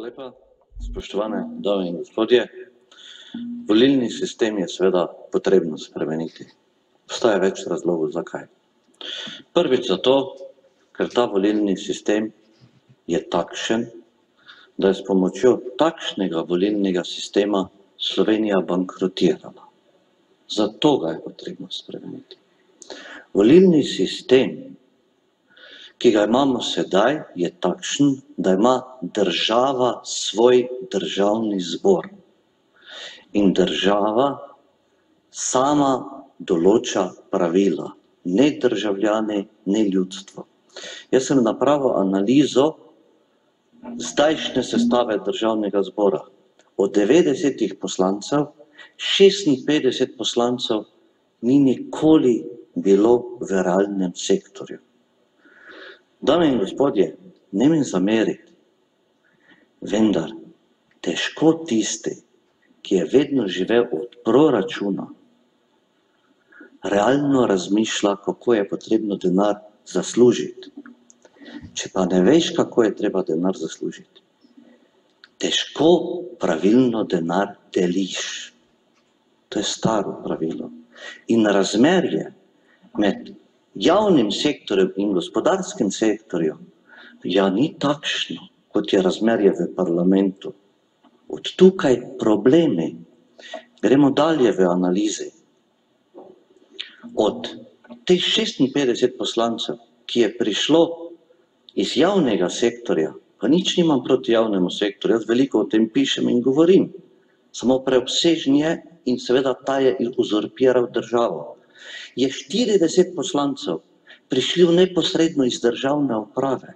lepa, spoštovane dame in gospodje. Volilni sistem je seveda potrebno spremeniti. Obstaja več razlogov, zakaj. Prvič zato, ker ta volilni sistem je takšen, da je s pomočjo takšnega volilnega sistema Slovenija bankrotirala. Zato ga je potrebno spremeniti. Volilni sistem, ki ga imamo sedaj, je takšen, da ima država svoj državni zbor. In država sama določa pravila, ne državljani, ne ljudstvo. Jaz sem napravil analizo zdajšnje sestave državnega zbora. Od devetdesetih poslancev šestinpetdeset poslancev ni nikoli bilo v realnem sektorju. Dame in gospodje, ne mi zameriti, vendar težko tisti, ki je vedno živel od proračuna, realno razmišlja, kako je potrebno denar zaslužiti. Če pa ne veš, kako je treba denar zaslužiti, težko pravilno denar deliš. To je staro pravilo. In razmerje med javnim sektorjem in gospodarskim sektorjem, ja, ni takšno, kot je razmerje v parlamentu. Od tukaj problemi. Gremo dalje v analizi. Od teh šestinpetdeset poslancev, ki je prišlo iz javnega sektorja, pa nič nimam proti javnemu sektorju, jaz veliko o tem pišem in govorim, samo preobsežen je in seveda ta je uzurpiral državo je 40 poslancev prišli neposredno iz državne uprave.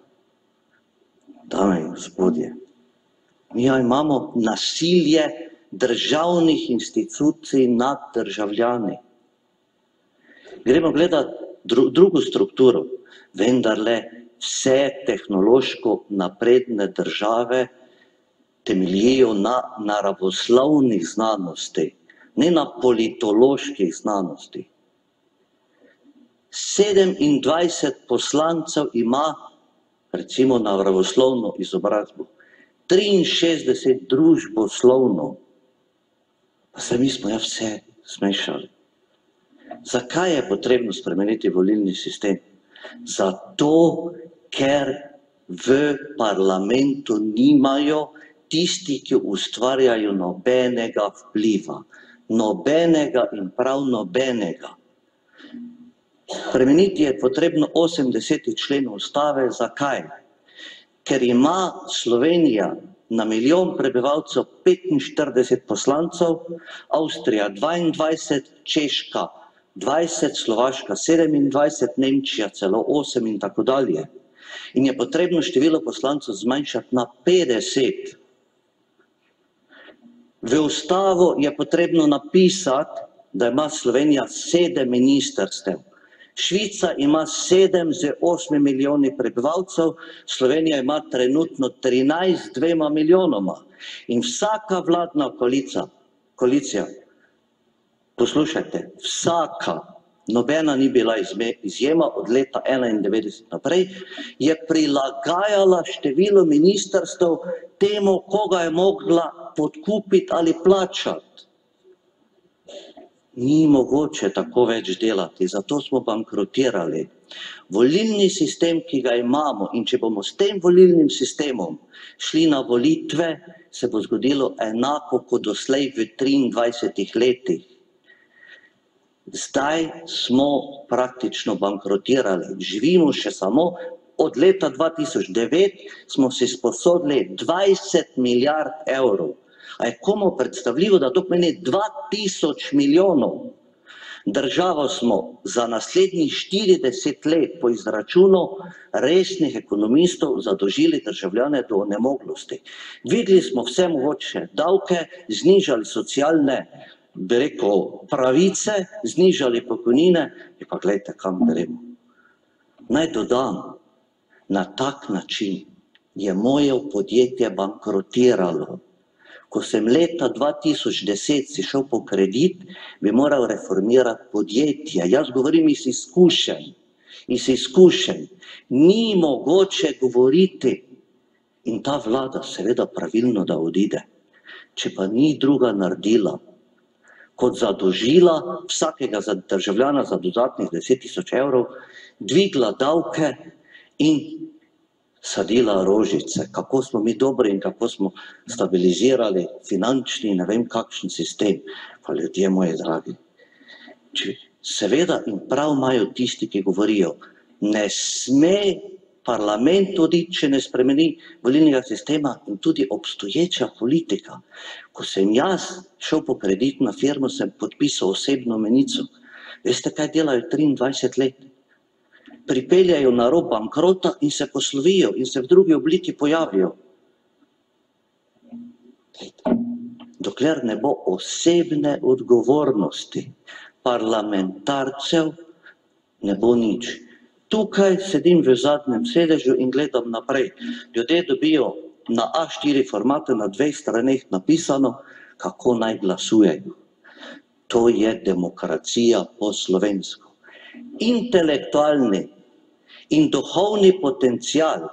Dame in gospodje, mi ja imamo nasilje državnih institucij nad državljani. Gremo gledati dru drugo strukturo, vendarle vse tehnološko napredne države temeljijo na naravoslovnih znanosti, ne na politoloških znanosti. 27 poslancev ima recimo na pravoslovno izobrazbo, 63 družboslovno, pa se mi smo ja vse smešali. Zakaj je potrebno spremeniti volilni sistem? Zato, ker v parlamentu nimajo tisti, ki ustvarjajo nobenega vpliva, nobenega in prav nobenega. Spremeniti je potrebno osemdeseti člen ustave, zakaj? Ker ima Slovenija na milijon prebivalcev petinštirideset poslancev, Avstrija dvaindvajset, Češka dvajset, Slovaška sedemindvajset, Nemčija celo osem in tako dalje. In je potrebno število poslancev zmanjšati na petdeset. V ustavo je potrebno napisati, da ima Slovenija sedem ministrstev. Švica ima sedem z osmimi milijoni prebivalcev, Slovenija ima trenutno trinajst z dvema milijonoma. In vsaka vladna koalica, koalicija, poslušajte, vsaka, nobena ni bila izjema od leta enaindevetdeset naprej, je prilagajala število ministrstev temu, koga je mogla podkupiti ali plačati. Ni mogoče tako več delati, zato smo bankrotirali. Volilni sistem, ki ga imamo, in če bomo s tem volilnim sistemom šli na volitve, se bo zgodilo enako kot doslej v triindvajsetih letih. Zdaj smo praktično bankrotirali, živimo še samo od leta dva tisoč devet smo si sposodili dvajset milijard evrov. A je komu predstavljivo, da to pomeni dva tisoč milijonov? Državo smo za naslednjih štirideset let po izračunu resnih ekonomistov zadolžili državljane do onemoglosti. Dvignili smo vse mogoče davke, znižali socialne, bi rekel, pravice, znižali pokojnine, ja, pa glejte, kam gremo. Naj dodam, na tak način je moje podjetje bankrotiralo. Ko sem leta dva tisoč deset si šel po kredit, bi moral reformirati podjetje, jaz govorim iz izkušenj. Iz izkušenj. Ni mogoče govoriti In ta vlada seveda pravilno, da odide. Če pa ni druga naredila, kot zadolžila vsakega državljana za dodatnih deset tisoč evrov, dvigla davke in sadila rožice, kako smo mi dobri in kako smo stabilizirali finančni ne vem kakšen sistem. Pa ljudje moji dragi, če seveda in prav imajo tisti, ki govorijo, ne sme parlament oditi, če ne spremeni volilnega sistema in tudi obstoječa politika. Ko sem jaz šel po kredit na firmo, sem podpisal osebno menico. Veste, kaj delajo triindvajset let? Pripeljejo na rob bankrota in se poslovijo in se v drugi obliki pojavijo. Dokler ne bo osebne odgovornosti parlamentarcev, ne bo nič. Tukaj sedim v zadnjem sedežu in gledam naprej. Ljudje dobijo na A štiri formate na dveh straneh napisano, kako naj glasujejo. To je demokracija po slovensko. Intelektualni in duhovni potencial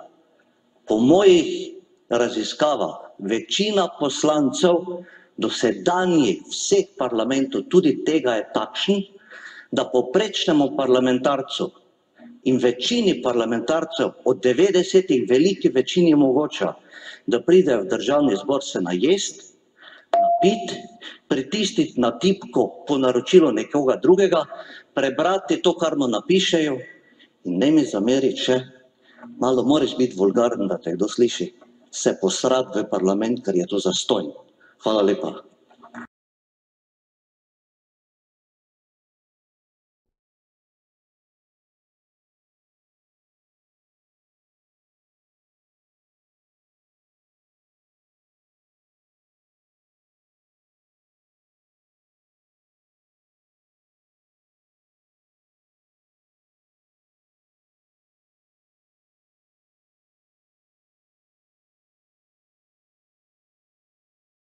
po mojih raziskavah. Večina poslancev dosedanjih vseh parlamentov, tudi tega je takšen, da povprečnemu parlamentarcu in večini parlamentarcev od devetdesetih veliki večini omogoča, da pridejo v državni zbor se najesti, napiti, pritisniti na tipko po naročilu nekoga drugega, prebrati to, kar mu napišejo, in ne mi zameriti še, malo moraš biti vulgaren, da te kdo sliši, se posrati v parlament, ker je to zastonj. Hvala lepa.